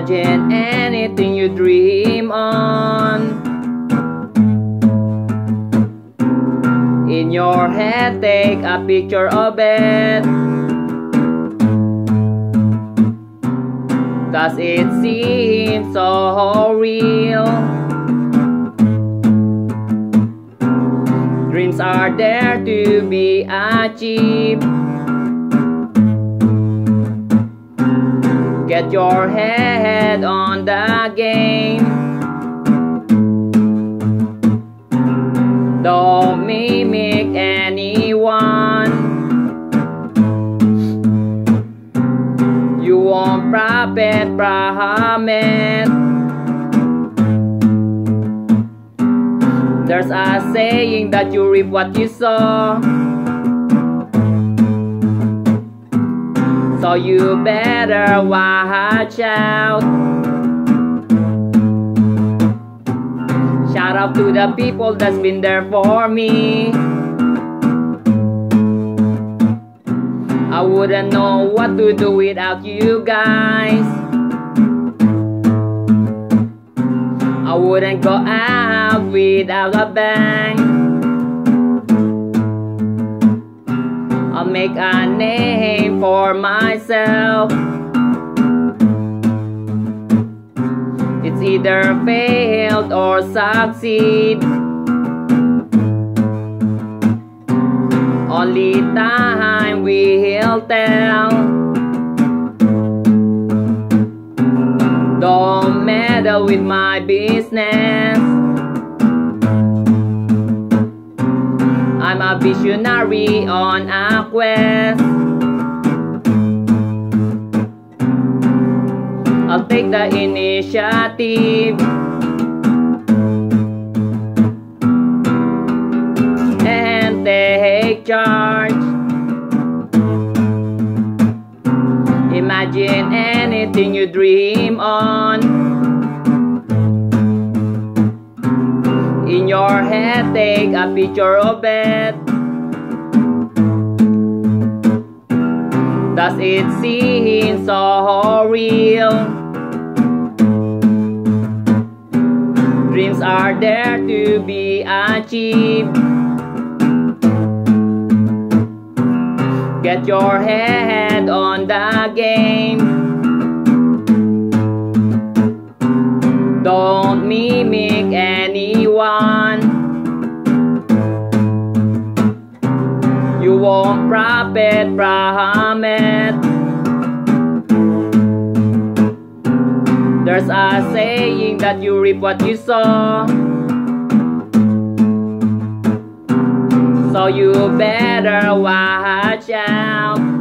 Imagine anything you dream on. In your head, take a picture of it. Does it seem so real. Dreams are there to be achieved. Get your head on the game. Don't mimic anyone. You won't profit it. There's a saying that you reap what you sow. So you better watch out. Shout out to the people that's been there for me. I wouldn't know what to do without you guys. I wouldn't go out without a bang. Make a name for myself. It's either failed or succeed. Only time will tell. Don't meddle with my business. A visionary on a quest. I'll take the initiative. And take charge. Imagine anything you dream on. Take a picture of it. Does it seem so real? Dreams are there to be achieved. Get your head on the game. Don't mimic anyone. Won't profit from it. There's a saying that you reap what you sow. So you better watch out.